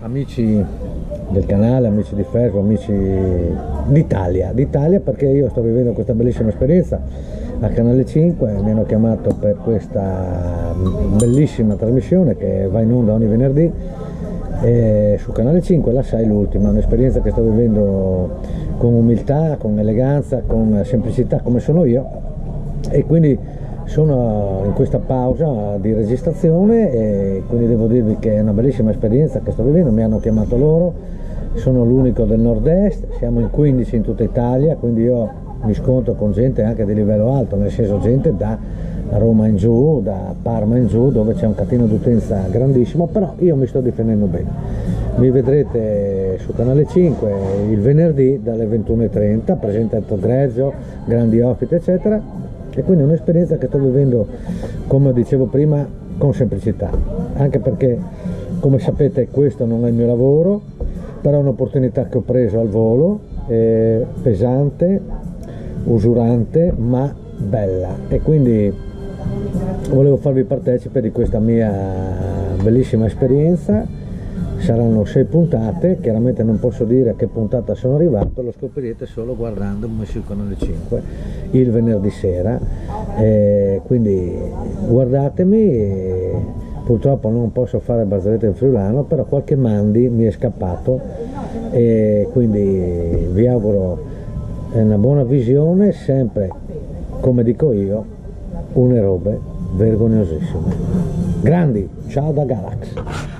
amici del canale, amici di Facebook, amici d'Italia, d'Italia perché io sto vivendo questa bellissima esperienza a Canale 5, mi hanno chiamato per questa bellissima trasmissione che va in onda ogni venerdì. E su Canale 5, la sai l'ultima, un'esperienza che sto vivendo con umiltà, con eleganza, con semplicità come sono io. E quindi sono in questa pausa di registrazione e quindi devo dirvi che è una bellissima esperienza che sto vivendo, mi hanno chiamato loro, sono l'unico del nord-est, siamo in 15 in tutta Italia, quindi io mi scontro con gente anche di livello alto, nel senso gente da Roma in giù, da Parma in giù, dove c'è un catino d'utenza grandissimo, però io mi sto difendendo bene. Mi vedrete su Canale 5 il venerdì dalle 21.30, presentato Greggio, grandi ospiti eccetera, e quindi è un'esperienza che sto vivendo, come dicevo prima, con semplicità, anche perché come sapete questo non è il mio lavoro, però è un'opportunità che ho preso al volo, pesante, usurante, ma bella. E quindi volevo farvi partecipe di questa mia bellissima esperienza saranno sei puntate, chiaramente non posso dire a che puntata sono arrivato, lo scoprirete solo guardandomi sul canale 5 il venerdì sera, eh, quindi guardatemi, purtroppo non posso fare barzellette in friulano, però qualche mandi mi è scappato e quindi vi auguro una buona visione, sempre come dico io, une robe vergognosissime. Grandi, ciao da Galax!